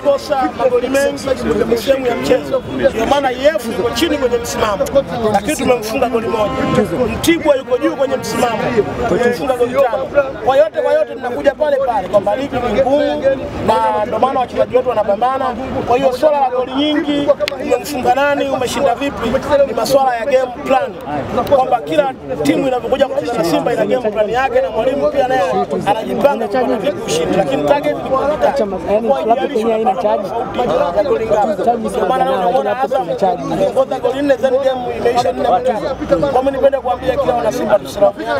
kukosa magoli mengi ni sehemu ya mchezo. Ndio maana Yefu yuko chini kwenye msimamo, lakini tumemfunga goli moja. Mtibwa yuko juu kwenye msimamo, tumemfunga goli tano. Kwa yote kwa yote tunakuja pale pale kwamba ligi ni ngumu, na ndio maana wachezaji wetu wanapambana. Kwa hiyo swala la goli nyingi, umemfunga nani, umeshinda vipi, ni masuala ya game plan, kwamba kila timu inapokuja kucheza na Simba ina game plan yake, na mwalimu pia naye anajipanga kwa ushindi, lakini target ni tano. Kwa hiyo yenyewe haina chaji. ya goli ngapi? Ndio maana leo unaona Azam anaongoza goli nne, then game imeisha nne moja. Kwa mimi nipende kuambia kila wana Simba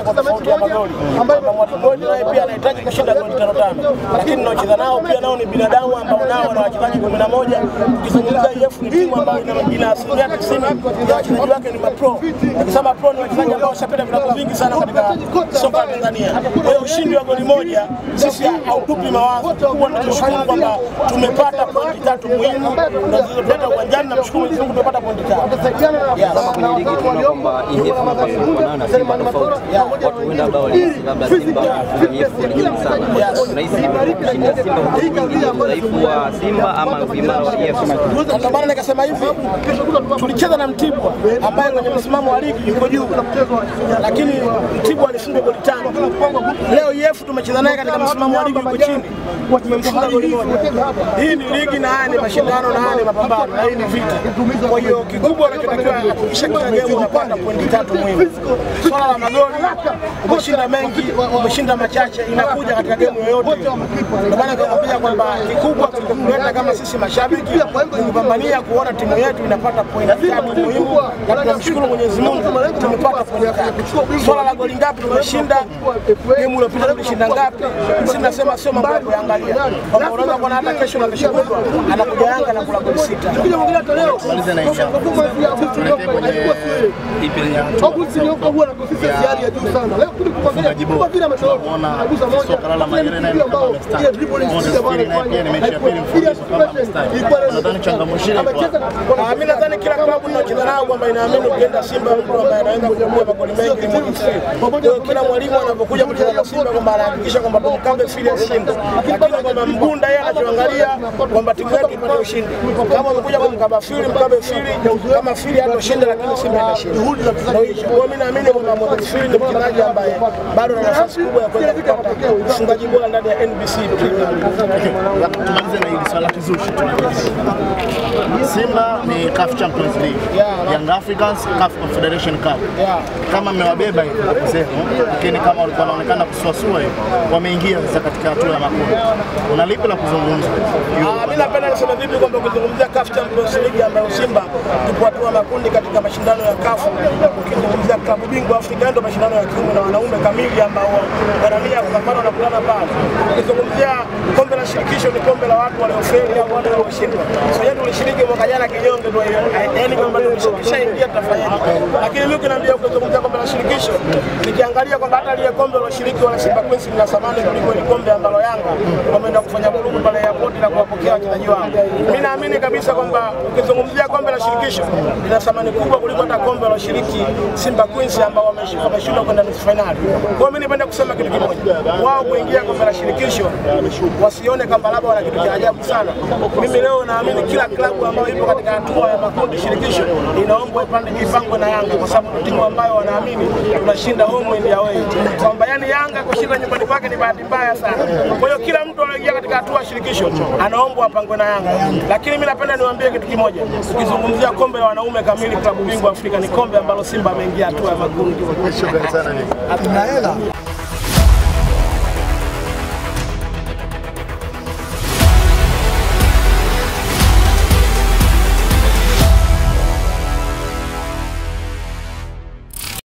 kwa tofauti ya magoli, kwamba mwalimu naye pia anahitaji kushinda goli tano tano, lakini tunaocheza nao pia nao ni binadamu ambao nao wana wachezaji kumi na moja. Ukizungumza EF ni timu ambayo ina- asilimia tisini ya wachezaji wake ni mapro. Ukisema pro ni wachezaji ambao washapita vilabu vingi sana katika soka la Tanzania. Kwa hiyo ushindi wa goli moja sisi hautupi mawazo kubwa, tunashukuru kwamba tumepata pointi tatu muhimu na zilizotuleta uwanjani. Namshukuru Mwenyezi Mungu tumepata pointi tatu. Kwenye ligi tunaona kwamba EF inafanana na Simba tofauti. Watu huenda labda walihisi labda Simba kwenye EF ni nyingi sana. Unahisi kushinda Simba kwa udhaifu wa Simba ama uimara wa EF? Na ndio maana nikasema hivi, tulicheza na Mtibwa ambaye kwenye msimamo wa ligi yuko juu, lakini Mtibwa alishinda goli tano. Leo EF tumecheza naye katika msimamo wa ligi yuko chini, tumemfunga goli moja. Hii ni ligi na haya ni mashindano na haya ni mapambano na hii ni vita. Kwa hiyo kikubwa anachotakiwa kuhakikisha kila game unapata pointi tatu muhimu. Swala la magoli, umeshinda mengi, umeshinda machache, inakuja katika game yoyote. Ndio maana tunakuja kwamba kikubwa tulikuleta kama sisi mashabiki ni kupambania kuona timu yetu inapata pointi tatu muhimu, na tunamshukuru Mwenyezi Mungu tumepata pointi tatu. Swala la goli ngapi tumeshinda, game iliyopita tulishinda ngapi, sisi nasema sio mambo ya kuangalia, unaweza kuona hata kesho na anakuja Yanga na kula goli sita. tumalize na hapo. Tuelekee kwenye EPL ya ufungaji ya juu sana. Leo kuja naye kama mfululizo. Nadhani ile kwa Mimi nadhani kila klabu inayocheza nao kwamba inaamini ukienda Simba mtu ambaye anaweza kuchukua magoli mengi ni hiyo kila mwalimu anapokuja kucheza na Simba kwamba anahakikisha kwamba tumkabe Firi Simba lakini kwamba Mgunda yeye anachoangalia kwamba timu yetu ipate ushindi. Kama amekuja kumkaba Firi, mkabe Firi, kama Firi hatoshinda, lakini Simba itashinda. Kwa hiyo mimi naamini kwamba Moses ni mchezaji ambaye bado ana nafasi kubwa ya kuweza kupata ufungaji bora ndani ya NBC tumalize na hili swala kizushi tunajiuliza. Simba ni CAF Champions League. Young Africans CAF Confederation Cup. Kama mmewabeba hivi sehemu, lakini kama walikuwa wanaonekana kusuasua hivi, wameingia sasa katika hatua ya makundi. Una lipi la kuzungumza? Ah, Mimi napenda niseme vipi kwamba ukizungumzia CAF Champions League ambayo Simba tupo hatua makundi katika mashindano ya CAF, ukizungumzia klabu bingwa Afrika ndio mashindano ya kiume na wanaume kamili ambao wanania kupambana na kulala pale. Ukizungumzia kombe la shirikisho ni kombe la watu waliofeli au wale walioshindwa. So yetu tulishiriki mwaka jana kinyonge hiyo. Yaani kwamba tukishaingia tutafanyaje? Lakini mimi kinaambia ukizungumzia kombe la shirikisho nikiangalia kwamba hata ile kombe washiriki wana Simba Queens lina thamani kuliko ile kombe ambalo Yanga wameenda kufanya vurugu pale airport na kuwapokea wachezaji wao. Mimi naamini kabisa kwamba ukizungumzia kombe la shirikisho lina thamani kubwa kuliko hata kombe la shiriki Simba Queens ambao wameshindwa kwenda nusu finali. Kwa hiyo mimi nipende kusema kitu kimoja, wao kuingia kombe la shirikisho wasione kwamba labda wana kitu cha ajabu sana. Mimi leo naamini kila klabu ambayo ipo katika hatua ya makundi shirikisho inaombwa ipande mipango na Yanga kwa sababu timu ambayo wanaamini tunashinda home and away, kwamba yani Yanga kushinda nyumbani kwake ni bahati mbaya sana. Kwa hiyo kila mtu anaingia katika hatua ya shirikisho anaombwa apangwe na Yanga, lakini mimi napenda niwaambie kitu kimoja, ukizungumzia kombe la wanaume kamili, klabu bingwa Afrika ni kombe ambalo Simba ameingia hatua ya makundi. Shukrani sana. Tuna hela